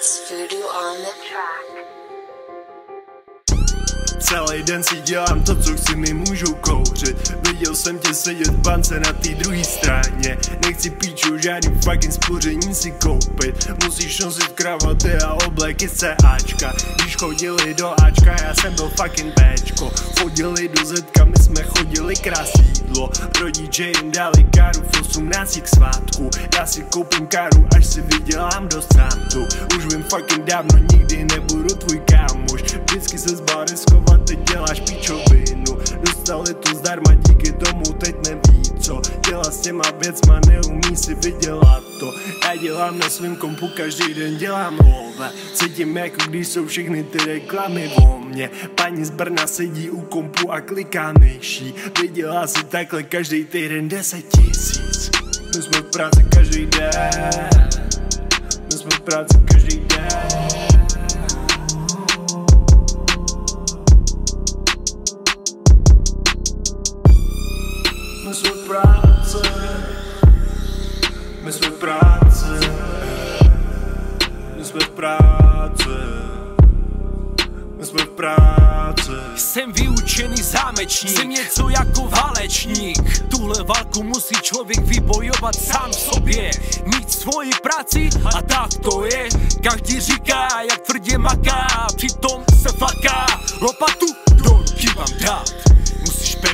It's voodoo on the track. Celý den si dělám to, co chci, mi můžu kouřit. Viděl jsem tě sedět v bance na té druhé straně. Nechci píču žádný fucking spoření si koupit. Musíš nosit kravaty a obleky z Ačka. Když chodili do Ačka, já jsem byl fucking Bčko. Chodili do Zetka, my jsme chodili krásídlo Rodiče jim dali káru v 18 k svátku. Já si koupím káru, až si vydělám do santu Už vím fucking dávno, nikdy nebudu tvůj kámoš Vždycky se zbáry schovat, teď děláš píčovinu. Dostali to zdarma, díky tomu teď neví co. Dělá s těma věcma, neumí si vydělat to. Já dělám na svém kompu, každý den dělám love. Cítím jako když jsou všechny ty reklamy o mně. Paní z Brna sedí u kompu a kliká myší Vydělá si takhle každý týden 10 tisíc. My jsme v práci každý den. My jsme v práci každý den Práci My jsme v My jsme v My jsme v Jsem vyučený zámečník, jsem něco jako válečník. Tuhle válku musí člověk vybojovat sám sobě. Mít svoji práci a tak to je. Každý říká, jak tvrdě maká, přitom se flaká. Lopatu do ruky vám dát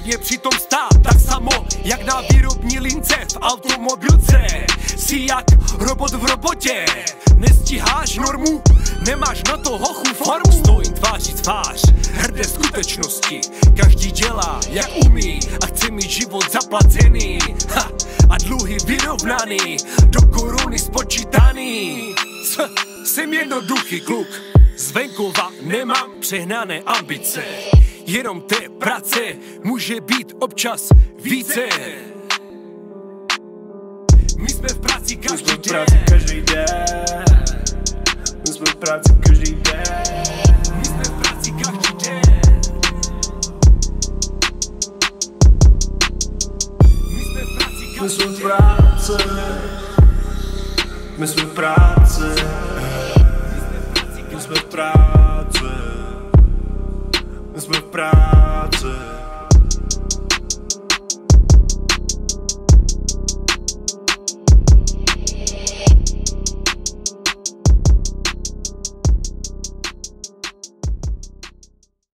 Musíš pevně přitom stát, tak samo jak na výrobní lince v automobilce. Jsi jak robot v robotě, nestíháš normu, nemáš na to hochu formu. Stojím tváří tvář, hrdé skutečnosti, každý dělá jak umí a chce mít život zaplacený. Ha, A dluhy vyrovnaný, do koruny spočítaný. C, Jsem jednoduchý kluk, z venkova nemám přehnané ambice Jenom té práce může být občas více. My jsme v práci My jsme každý v den. práci každý den. My jsme v práci každý den. My jsme v práci každý den. My jsme v práci každý den. My jsme v práci. My jsme v práci My jsme v práci pra